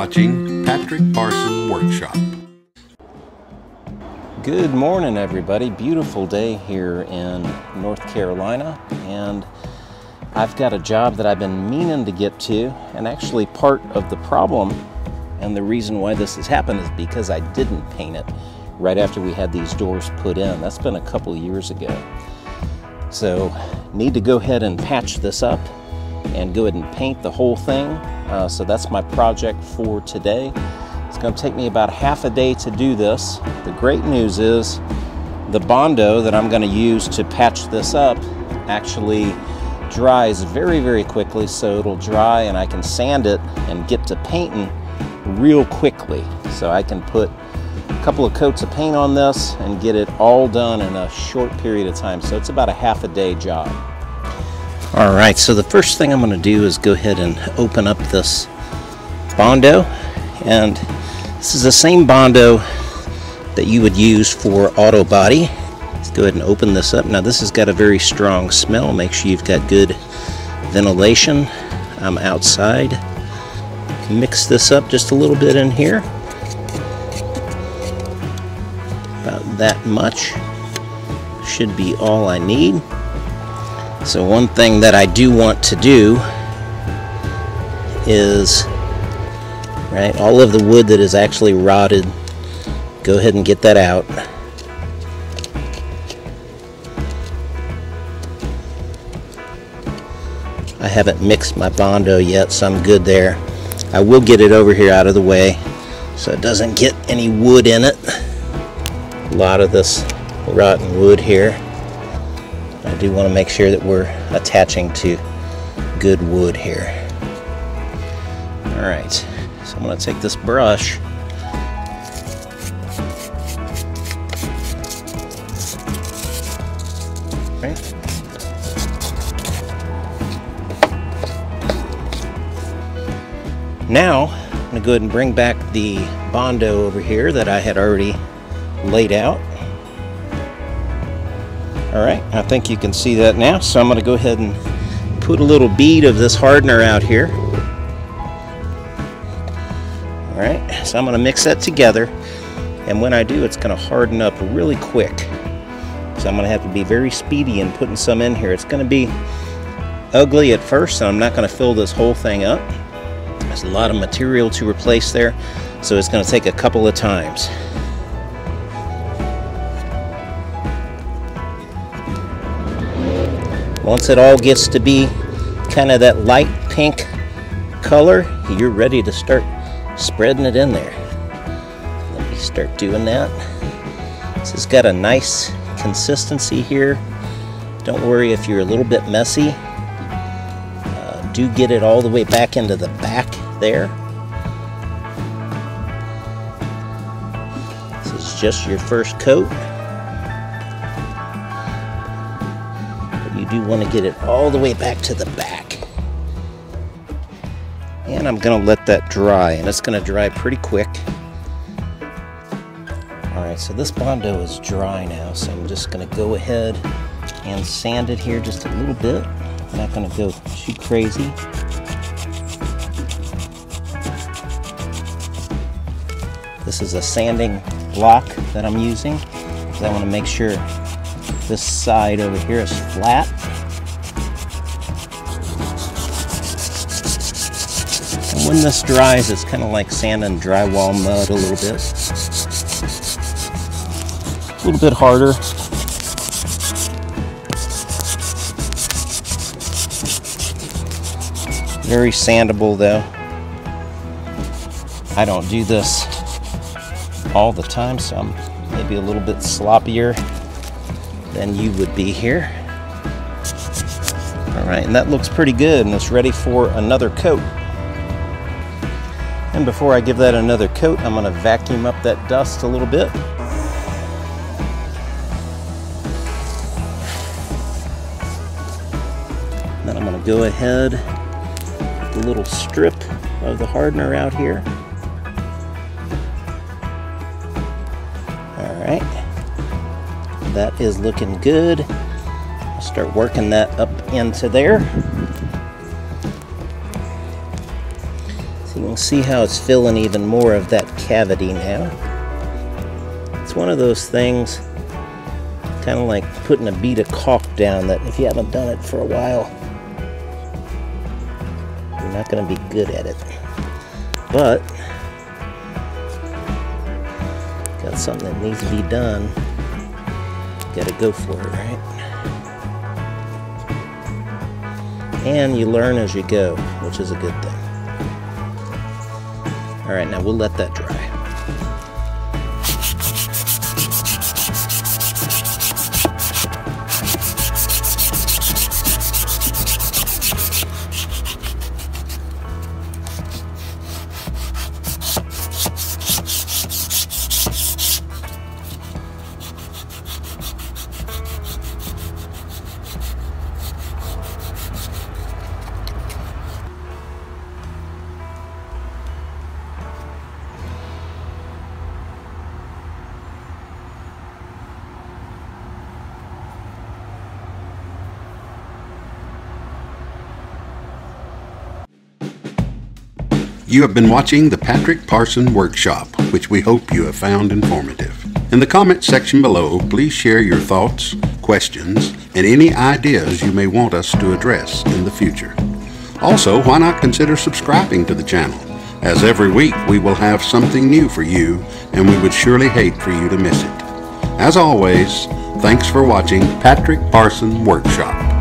watching Patrick Parson Workshop. Good morning, everybody. Beautiful day here in North Carolina, and I've got a job that I've been meaning to get to, and actually, part of the problem and the reason why this has happened is because I didn't paint it right after we had these doors put in. That's been a couple years ago. So, need to go ahead and patch this up and go ahead and paint the whole thing. Uh, so, that's my project for today. It's going to take me about half a day to do this. The great news is the Bondo that I'm going to use to patch this up actually dries very, very quickly. So it'll dry and I can sand it and get to painting real quickly. So I can put a couple of coats of paint on this and get it all done in a short period of time. So it's about a half a day job. All right, so the first thing I'm going to do is go ahead and open up this Bondo and this is the same Bondo that you would use for auto body. Let's go ahead and open this up. Now this has got a very strong smell. Make sure you've got good ventilation. I'm outside. Mix this up just a little bit in here. About that much should be all I need. So one thing that I do want to do is right? All of the wood that is actually rotted, go ahead and get that out. I haven't mixed my Bondo yet, so I'm good there. I will get it over here out of the way so it doesn't get any wood in it. A lot of this rotten wood here. I do want to make sure that we're attaching to good wood here. All right, so I'm going to take this brush right. Now, I'm going to go ahead and bring back the Bondo over here that I had already laid out. All right, I think you can see that now. So I'm going to go ahead and put a little bead of this hardener out here. All right, so I'm going to mix that together. And when I do, it's going to harden up really quick. So I'm going to have to be very speedy in putting some in here. It's going to be ugly at first, and I'm not going to fill this whole thing up. There's a lot of material to replace there, so it's going to take a couple of times. Once it all gets to be kind of that light pink color, you're ready to start spreading it in there. Let me start doing that. This has got a nice consistency here. Don't worry if you're a little bit messy. Uh, do get it all the way back into the back there. This is just your first coat. Do want to get it all the way back to the back. And I'm going to let that dry, and it's going to dry pretty quick. Alright, so this Bondo is dry now, so I'm just going to go ahead and sand it here just a little bit. I'm not going to go too crazy. This is a sanding block that I'm using because I want to make sure this side over here is flat. And when this dries, it's kind of like sand and drywall mud a little bit. A little bit harder. Very sandable though. I don't do this all the time, so I'm maybe a little bit sloppier than you would be here. All right, and that looks pretty good, and it's ready for another coat. And before I give that another coat, I'm gonna vacuum up that dust a little bit. Then I'm gonna go ahead the little strip of the hardener out here. All right, that is looking good. I'll start working that up into there. You can see how it's filling even more of that cavity now. It's one of those things, kind of like putting a bead of caulk down that if you haven't done it for a while, you're not going to be good at it. But, got something that needs to be done, got to go for it, right? And you learn as you go, which is a good thing. All right, now we'll let that dry. You have been watching the Patrick Parson Workshop, which we hope you have found informative. In the comments section below, please share your thoughts, questions, and any ideas you may want us to address in the future. Also, why not consider subscribing to the channel, as every week we will have something new for you, and we would surely hate for you to miss it. As always, thanks for watching Patrick Parson Workshop.